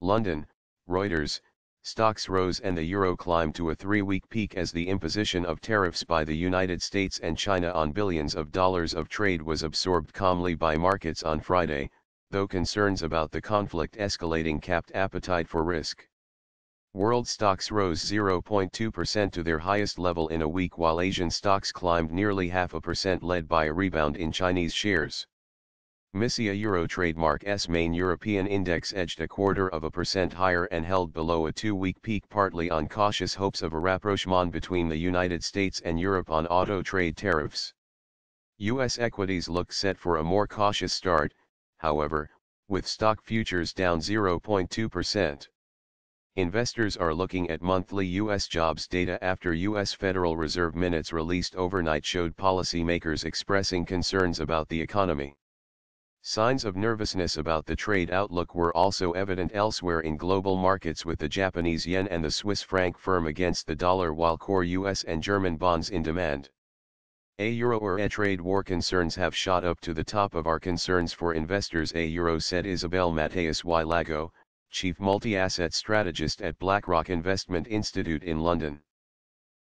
London, Reuters, stocks rose and the euro climbed to a three-week peak as the imposition of tariffs by the United States and China on billions of dollars of trade was absorbed calmly by markets on Friday, though concerns about the conflict escalating capped appetite for risk. World stocks rose 0.2% to their highest level in a week while Asian stocks climbed nearly half a percent led by a rebound in Chinese shares. MSCI Euro trademark S main European index edged a quarter of a percent higher and held below a two-week peak partly on cautious hopes of a rapprochement between the United States and Europe on auto trade tariffs. U.S. equities look set for a more cautious start, however, with stock futures down 0.2%. Investors are looking at monthly U.S. jobs data after U.S. Federal Reserve minutes released overnight showed policymakers expressing concerns about the economy. Signs of nervousness about the trade outlook were also evident elsewhere in global markets with the Japanese yen and the Swiss franc firm against the dollar while core US and German bonds in demand. A euro or a trade war concerns have shot up to the top of our concerns for investors a euro said Isabelle Mateos y Lago, chief multi-asset strategist at BlackRock Investment Institute in London.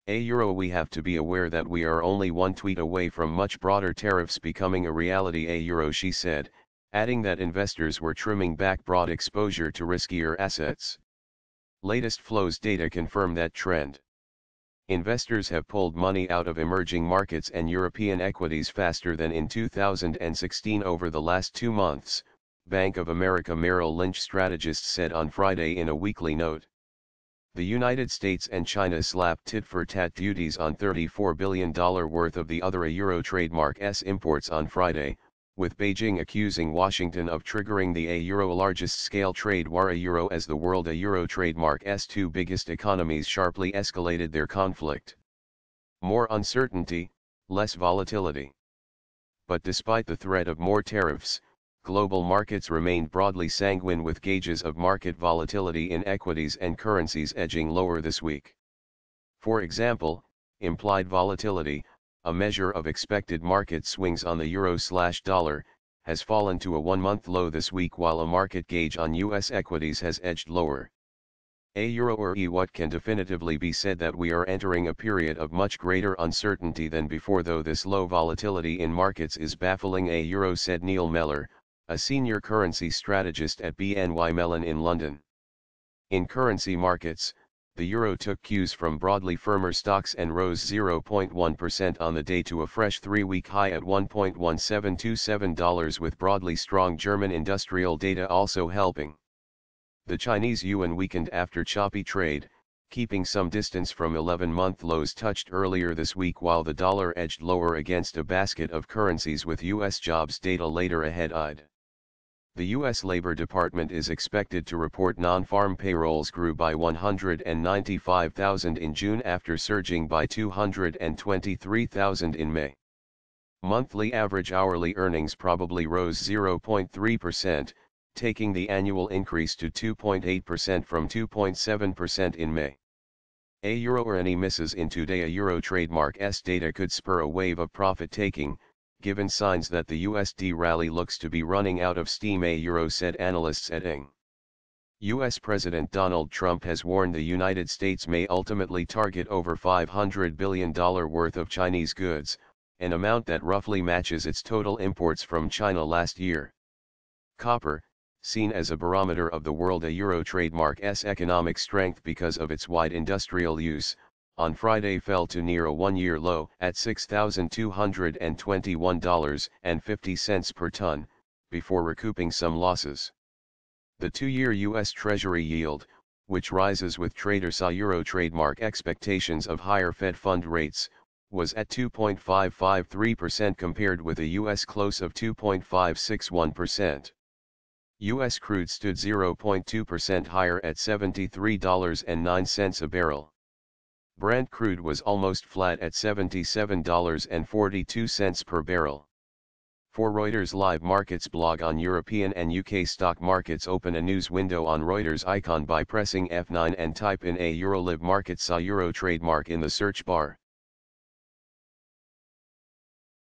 A euro we have to be aware that we are only one tweet away from much broader tariffs becoming a reality a euro she said, adding that investors were trimming back broad exposure to riskier assets. Latest flows data confirm that trend. Investors have pulled money out of emerging markets and European equities faster than in 2016 over the last two months, Bank of America Merrill Lynch strategists said on Friday in a weekly note. The United States and China slapped tit-for-tat duties on $34 billion worth of the other a euro trademark S imports on Friday, with Beijing accusing Washington of triggering the a euro largest scale trade war a euro as the world a euro trademark S two biggest economies sharply escalated their conflict. More uncertainty, less volatility. But despite the threat of more tariffs, global markets remained broadly sanguine with gauges of market volatility in equities and currencies edging lower this week. For example, implied volatility, a measure of expected market swings on the euro/dollar, has fallen to a one-month low this week while a market gauge on US equities has edged lower. A euro or e what can definitively be said that we are entering a period of much greater uncertainty than before though this low volatility in markets is baffling a euro said Neil Mellor, a senior currency strategist at BNY Mellon in London. In currency markets, the euro took cues from broadly firmer stocks and rose 0.1% on the day to a fresh three-week high at $1.1727 with broadly strong German industrial data also helping. The Chinese yuan weakened after choppy trade, keeping some distance from 11-month lows touched earlier this week while the dollar edged lower against a basket of currencies with U.S. jobs data later ahead-eyed. The U.S. Labor Department is expected to report non-farm payrolls grew by 195,000 in June after surging by 223,000 in May. Monthly average hourly earnings probably rose 0.3%, taking the annual increase to 2.8% from 2.7% in May. A euro or any misses in today a euro trademark S data could spur a wave of profit taking, given signs that the USD rally looks to be running out of steam a euro said analysts at ING. U.S. President Donald Trump has warned the United States may ultimately target over $500 billion worth of Chinese goods, an amount that roughly matches its total imports from China last year. Copper, seen as a barometer of the world a euro trademark S economic strength because of its wide industrial use, on Friday fell to near a one-year low at $6,221.50 per ton, before recouping some losses. The two-year U.S. Treasury yield, which rises with traders euro trademark expectations of higher Fed fund rates, was at 2.553% compared with a U.S. close of 2.561%. U.S. crude stood 0.2% higher at $73.09 a barrel. Brent crude was almost flat at $77.42 per barrel. For Reuters Live Markets blog on European and UK stock markets open a news window on Reuters icon by pressing F9 and type in a Eurolive market saw Euro trademark in the search bar.